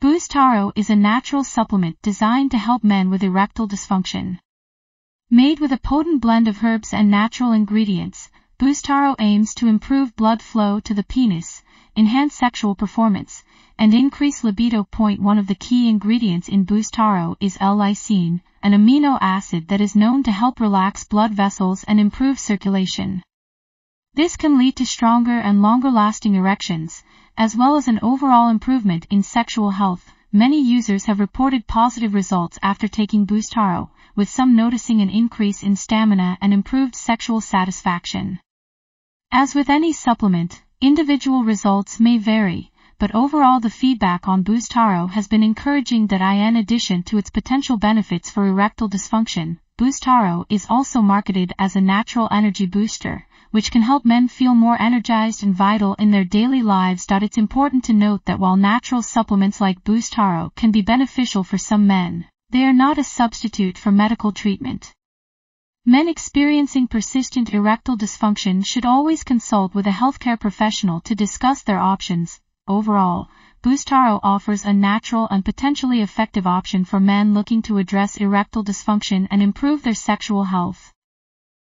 Boostaro is a natural supplement designed to help men with erectile dysfunction. Made with a potent blend of herbs and natural ingredients, Boostaro aims to improve blood flow to the penis, enhance sexual performance, and increase libido. Point one of the key ingredients in Boostaro is L-lysine, an amino acid that is known to help relax blood vessels and improve circulation. This can lead to stronger and longer lasting erections, as well as an overall improvement in sexual health. Many users have reported positive results after taking Boostaro, with some noticing an increase in stamina and improved sexual satisfaction. As with any supplement, individual results may vary, but overall the feedback on Boostaro has been encouraging that in addition to its potential benefits for erectile dysfunction, Boostaro is also marketed as a natural energy booster, which can help men feel more energized and vital in their daily lives. It's important to note that while natural supplements like Boostaro can be beneficial for some men, they are not a substitute for medical treatment. Men experiencing persistent erectile dysfunction should always consult with a healthcare professional to discuss their options. Overall, Boostaro offers a natural and potentially effective option for men looking to address erectile dysfunction and improve their sexual health.